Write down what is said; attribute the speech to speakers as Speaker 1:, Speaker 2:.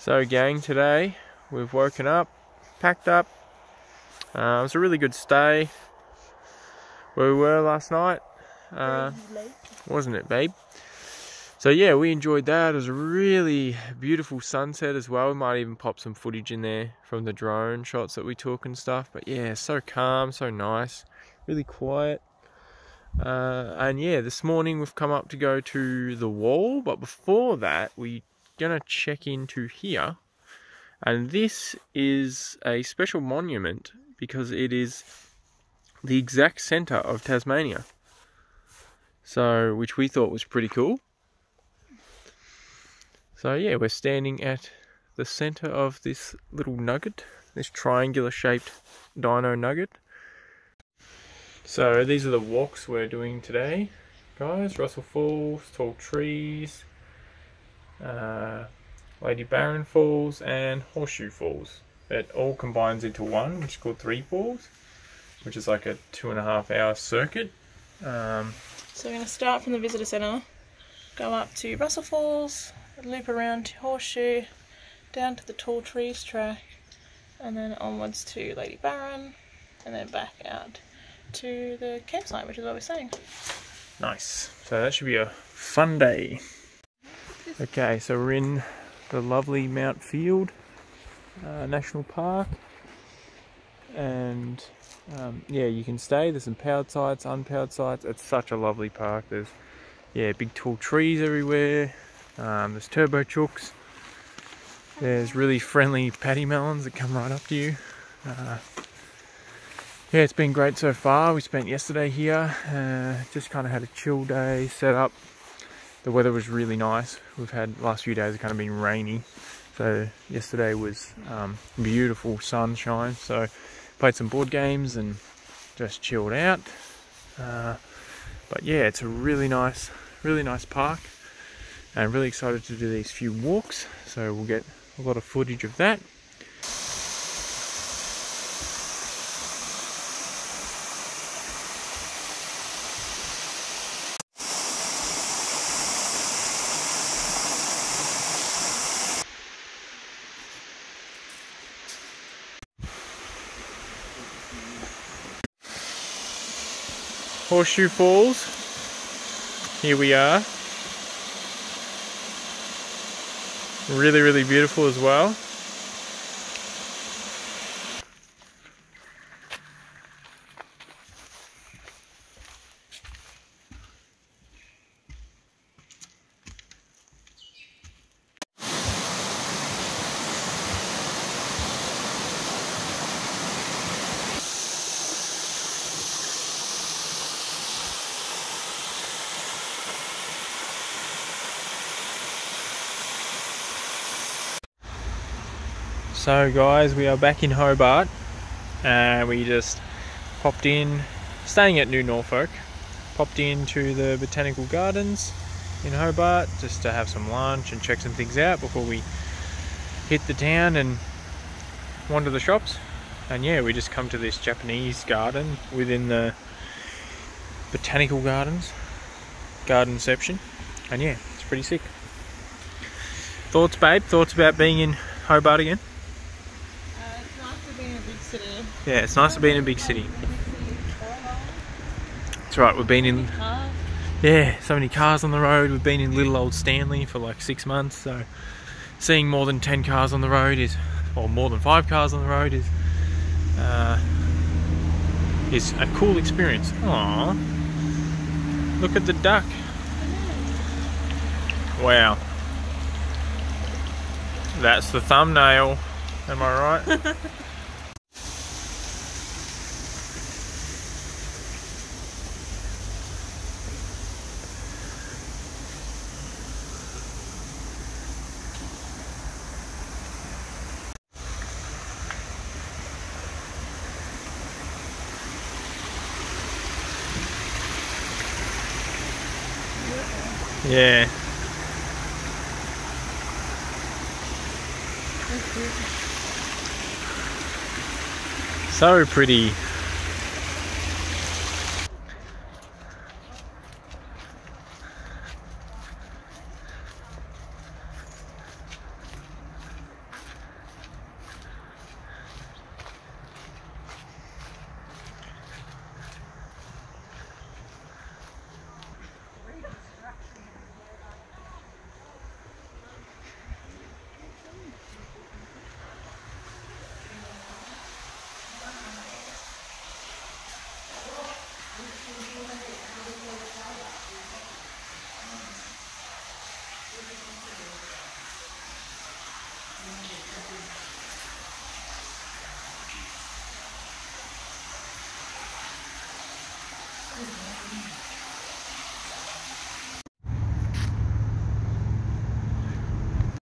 Speaker 1: So gang, today we've woken up, packed up. Uh, it was a really good stay where we were last night. Uh, wasn't it, babe? So yeah, we enjoyed that. It was a really beautiful sunset as well. We might even pop some footage in there from the drone shots that we took and stuff. But yeah, so calm, so nice, really quiet. Uh, and yeah, this morning we've come up to go to the wall, but before that, we gonna check into here. And this is a special monument because it is the exact center of Tasmania. So, which we thought was pretty cool. So yeah, we're standing at the center of this little nugget, this triangular shaped dino nugget. So these are the walks we're doing today, guys. Russell Falls, Tall Trees, uh, Lady Barron Falls, and Horseshoe Falls. It all combines into one, which is called Three Falls, which is like a two and a half hour circuit. Um,
Speaker 2: so we're going to start from the visitor centre, go up to Russell Falls, loop around to Horseshoe, down to the Tall Trees track, and then onwards to Lady Barron, and then back out to the campsite, which is what we're saying.
Speaker 1: Nice. So that should be a fun day. Okay, so we're in the lovely Mount Field uh, National Park, and um, yeah, you can stay. There's some powered sites, unpowered sites. It's such a lovely park. There's yeah, big tall trees everywhere. Um, there's turbo chooks. There's really friendly pademelons that come right up to you. Uh, yeah, it's been great so far. We spent yesterday here. Uh, just kind of had a chill day set up. The weather was really nice. We've had last few days have kind of been rainy. So yesterday was um, beautiful sunshine. So played some board games and just chilled out. Uh, but yeah, it's a really nice, really nice park. I'm really excited to do these few walks, so we'll get a lot of footage of that. Horseshoe Falls. Here we are. Really, really beautiful as well. So guys, we are back in Hobart and we just popped in, staying at New Norfolk, popped into the Botanical Gardens in Hobart just to have some lunch and check some things out before we hit the town and wander the shops. And yeah, we just come to this Japanese garden within the Botanical Gardens, garden section. And yeah, it's pretty sick. Thoughts, babe? Thoughts about being in Hobart again? Yeah, it's nice to be in a big city. That's right, we've been in... Yeah, so many cars on the road. We've been in little old Stanley for like six months, so seeing more than 10 cars on the road is, or more than five cars on the road is, uh, is a cool experience. Aww. Look at the duck. Wow. That's the thumbnail. Am I right? Yeah. So pretty.